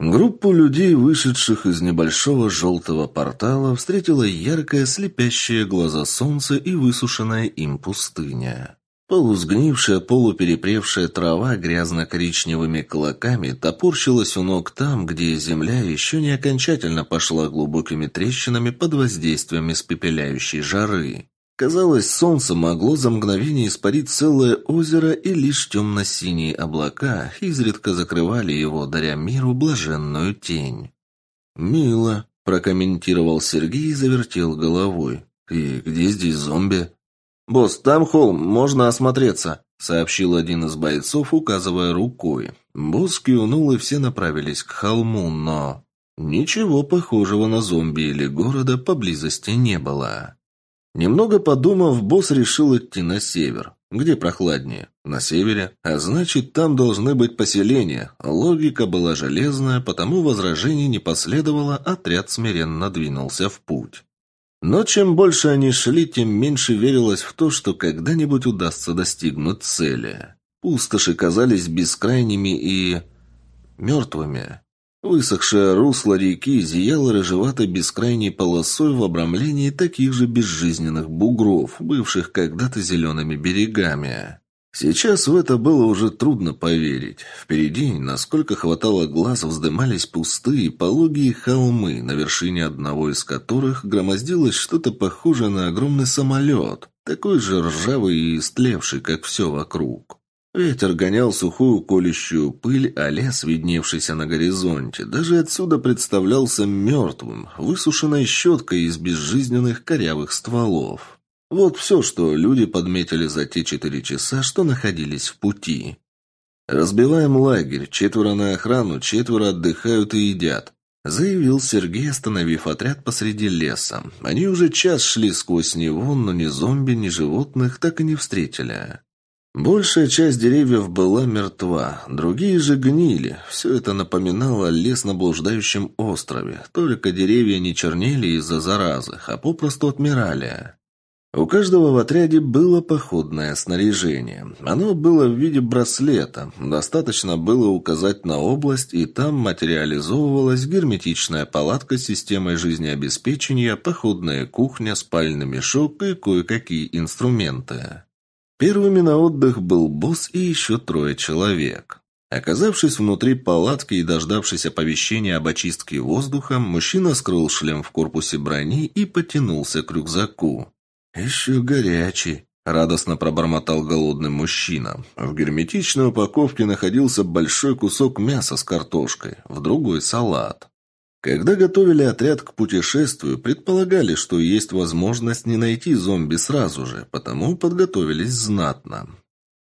Группу людей, вышедших из небольшого желтого портала, встретила яркое слепящее глаза солнце и высушенная им пустыня. Полусгнившая, полуперепревшая трава грязно-коричневыми клоками топорщилась у ног там, где земля еще не окончательно пошла глубокими трещинами под воздействием испепеляющей жары. Казалось, солнце могло за мгновение испарить целое озеро, и лишь темно-синие облака изредка закрывали его, даря миру блаженную тень. «Мило», – прокомментировал Сергей и завертел головой. «И где здесь зомби?» «Босс, там холм, можно осмотреться», – сообщил один из бойцов, указывая рукой. Босс кивнул, и все направились к холму, но... Ничего похожего на зомби или города поблизости не было. Немного подумав, босс решил идти на север. Где прохладнее? На севере. А значит, там должны быть поселения. Логика была железная, потому возражений не последовало, отряд смиренно двинулся в путь. Но чем больше они шли, тем меньше верилось в то, что когда-нибудь удастся достигнуть цели. Пустоши казались бескрайними и... мертвыми. Высохшее русло реки зияло рыжеватой бескрайней полосой в обрамлении таких же безжизненных бугров, бывших когда-то зелеными берегами. Сейчас в это было уже трудно поверить. Впереди, насколько хватало глаз, вздымались пустые, пологие холмы, на вершине одного из которых громоздилось что-то похожее на огромный самолет, такой же ржавый и истлевший, как все вокруг. Ветер гонял сухую колющую пыль, а лес, видневшийся на горизонте, даже отсюда представлялся мертвым, высушенной щеткой из безжизненных корявых стволов. Вот все, что люди подметили за те четыре часа, что находились в пути. «Разбиваем лагерь, четверо на охрану, четверо отдыхают и едят», заявил Сергей, остановив отряд посреди леса. Они уже час шли сквозь него, но ни зомби, ни животных так и не встретили. Большая часть деревьев была мертва, другие же гнили. Все это напоминало лес на блуждающем острове, только деревья не чернели из-за заразы, а попросту отмирали. У каждого в отряде было походное снаряжение. Оно было в виде браслета. Достаточно было указать на область, и там материализовывалась герметичная палатка с системой жизнеобеспечения, походная кухня, спальный мешок и кое-какие инструменты. Первыми на отдых был босс и еще трое человек. Оказавшись внутри палатки и дождавшись оповещения об очистке воздуха, мужчина скрыл шлем в корпусе брони и потянулся к рюкзаку. «Еще горячий», — радостно пробормотал голодный мужчина. В герметичной упаковке находился большой кусок мяса с картошкой, в другой — салат. Когда готовили отряд к путешествию, предполагали, что есть возможность не найти зомби сразу же, потому подготовились знатно.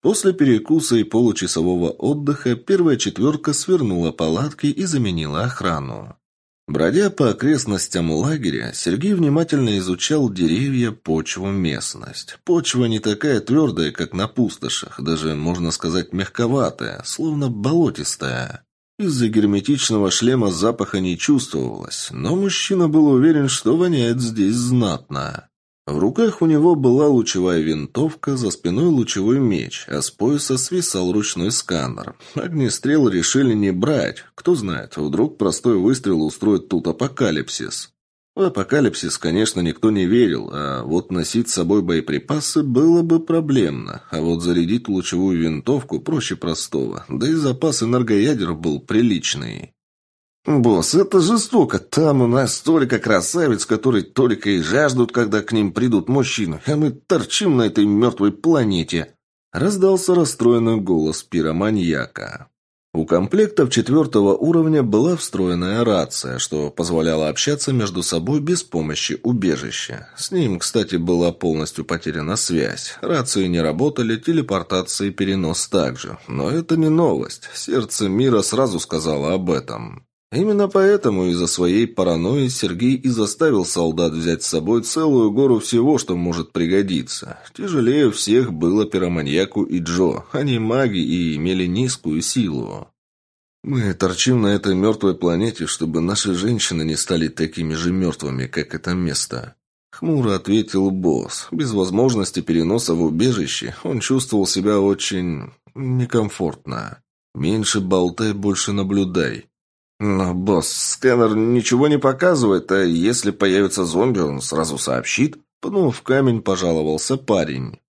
После перекуса и получасового отдыха первая четверка свернула палатки и заменила охрану. Бродя по окрестностям лагеря, Сергей внимательно изучал деревья, почву, местность. Почва не такая твердая, как на пустошах, даже, можно сказать, мягковатая, словно болотистая. Из-за герметичного шлема запаха не чувствовалось, но мужчина был уверен, что воняет здесь знатно. В руках у него была лучевая винтовка, за спиной лучевой меч, а с пояса свисал ручной сканер. Огнестрел решили не брать. Кто знает, вдруг простой выстрел устроит тут апокалипсис. В апокалипсис, конечно, никто не верил, а вот носить с собой боеприпасы было бы проблемно, а вот зарядить лучевую винтовку проще простого, да и запас энергоядер был приличный. «Босс, это жестоко. Там у нас столько красавиц, которые только и жаждут, когда к ним придут мужчины, а мы торчим на этой мертвой планете», — раздался расстроенный голос пироманьяка. У комплектов четвертого уровня была встроенная рация, что позволяло общаться между собой без помощи убежища. С ним, кстати, была полностью потеряна связь. Рации не работали, телепортация и перенос также. Но это не новость. Сердце мира сразу сказало об этом. Именно поэтому из-за своей паранойи Сергей и заставил солдат взять с собой целую гору всего, что может пригодиться. Тяжелее всех было пироманьяку и Джо. Они маги и имели низкую силу. Мы торчим на этой мертвой планете, чтобы наши женщины не стали такими же мертвыми, как это место. Хмуро ответил босс. Без возможности переноса в убежище он чувствовал себя очень некомфортно. Меньше болтай, больше наблюдай. Но, босс, сканер ничего не показывает, а если появится зомби, он сразу сообщит. Пнув камень, пожаловался парень.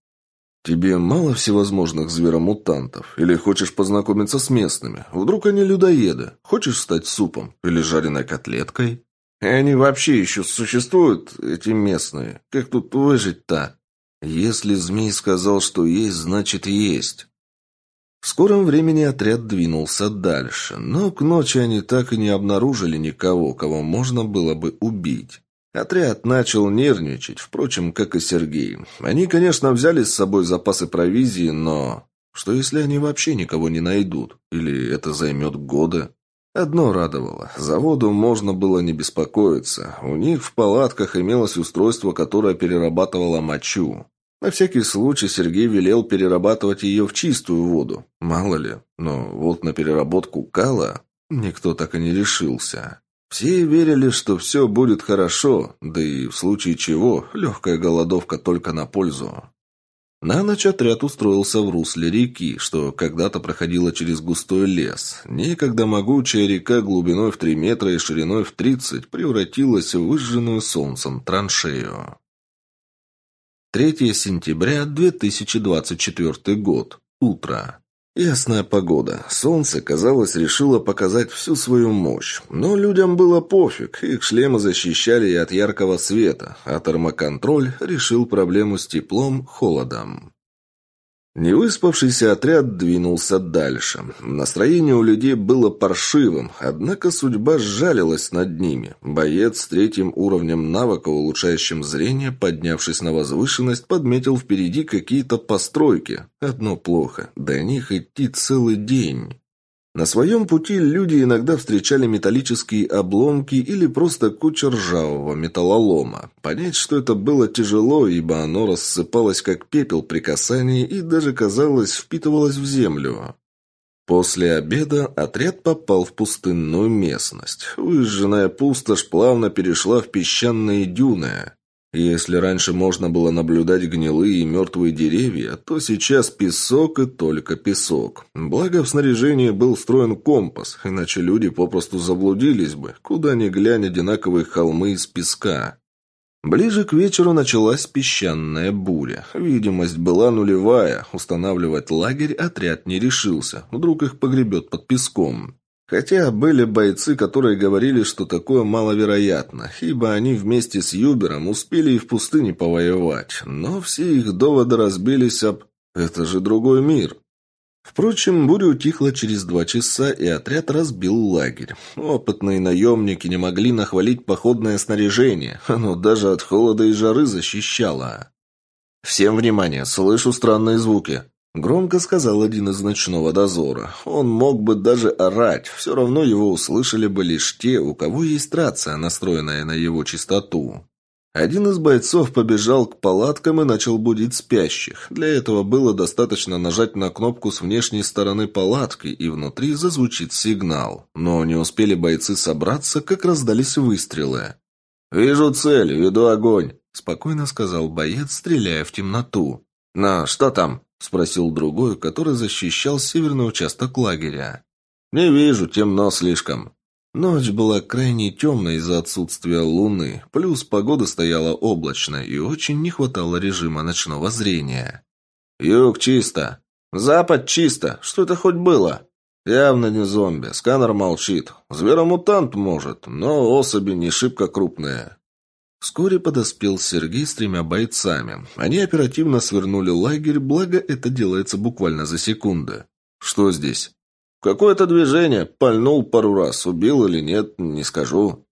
«Тебе мало всевозможных зверомутантов? Или хочешь познакомиться с местными? Вдруг они людоеды? Хочешь стать супом? Или жареной котлеткой?» И «Они вообще еще существуют, эти местные? Как тут выжить-то?» «Если змей сказал, что есть, значит есть». В скором времени отряд двинулся дальше, но к ночи они так и не обнаружили никого, кого можно было бы убить. Отряд начал нервничать, впрочем, как и Сергей. Они, конечно, взяли с собой запасы провизии, но... Что если они вообще никого не найдут? Или это займет годы? Одно радовало. За воду можно было не беспокоиться. У них в палатках имелось устройство, которое перерабатывало мочу. На всякий случай Сергей велел перерабатывать ее в чистую воду. Мало ли. Но вот на переработку кала никто так и не решился. Все верили, что все будет хорошо, да и в случае чего легкая голодовка только на пользу. На ночь отряд устроился в русле реки, что когда-то проходила через густой лес. Некогда могучая река глубиной в 3 метра и шириной в 30 превратилась в выжженную солнцем траншею. 3 сентября 2024 год. Утро. Ясная погода. Солнце, казалось, решило показать всю свою мощь. Но людям было пофиг. Их шлемы защищали и от яркого света, а термоконтроль решил проблему с теплом, холодом. Невыспавшийся отряд двинулся дальше. Настроение у людей было паршивым, однако судьба сжалилась над ними. Боец с третьим уровнем навыка, улучшающим зрение, поднявшись на возвышенность, подметил впереди какие-то постройки. Одно плохо – до них идти целый день. На своем пути люди иногда встречали металлические обломки или просто кучу ржавого металлолома. Понять, что это было тяжело, ибо оно рассыпалось как пепел при касании и даже, казалось, впитывалось в землю. После обеда отряд попал в пустынную местность. Выжженная пустошь плавно перешла в песчаные дюны. Если раньше можно было наблюдать гнилые и мертвые деревья, то сейчас песок и только песок. Благо в снаряжении был встроен компас, иначе люди попросту заблудились бы, куда ни глянь одинаковые холмы из песка. Ближе к вечеру началась песчаная буря. Видимость была нулевая, устанавливать лагерь отряд не решился, вдруг их погребет под песком. Хотя были бойцы, которые говорили, что такое маловероятно, ибо они вместе с Юбером успели и в пустыне повоевать, но все их доводы разбились об «это же другой мир». Впрочем, буря утихла через два часа, и отряд разбил лагерь. Опытные наемники не могли нахвалить походное снаряжение, оно даже от холода и жары защищало. «Всем внимание, слышу странные звуки», Громко сказал один из ночного дозора. Он мог бы даже орать, все равно его услышали бы лишь те, у кого есть рация, настроенная на его частоту. Один из бойцов побежал к палаткам и начал будить спящих. Для этого было достаточно нажать на кнопку с внешней стороны палатки, и внутри зазвучит сигнал. Но не успели бойцы собраться, как раздались выстрелы. «Вижу цель, веду огонь», – спокойно сказал боец, стреляя в темноту. «На, что там?» Спросил другой, который защищал северный участок лагеря. «Не вижу, темно слишком». Ночь была крайне темной из-за отсутствия луны, плюс погода стояла облачная и очень не хватало режима ночного зрения. «Юг чисто. Запад чисто. Что это хоть было?» «Явно не зомби. Сканер молчит. Зверомутант может, но особи не шибко крупные». Вскоре подоспел Сергей с тремя бойцами. Они оперативно свернули лагерь, благо это делается буквально за секунды. «Что здесь?» «Какое-то движение. Пальнул пару раз. Убил или нет, не скажу».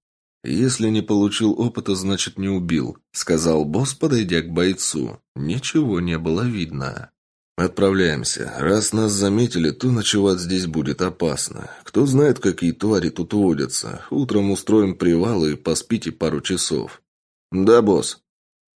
«Если не получил опыта, значит не убил», — сказал босс, подойдя к бойцу. Ничего не было видно. «Отправляемся. Раз нас заметили, то ночевать здесь будет опасно. Кто знает, какие твари тут водятся. Утром устроим привал и поспите пару часов. «Да, босс».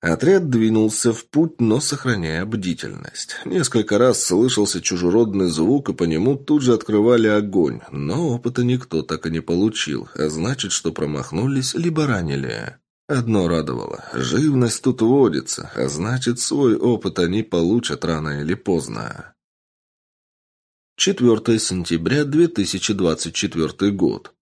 Отряд двинулся в путь, но сохраняя бдительность. Несколько раз слышался чужеродный звук, и по нему тут же открывали огонь, но опыта никто так и не получил, а значит, что промахнулись, либо ранили. Одно радовало – живность тут водится, а значит, свой опыт они получат рано или поздно. 4 сентября 2024 год.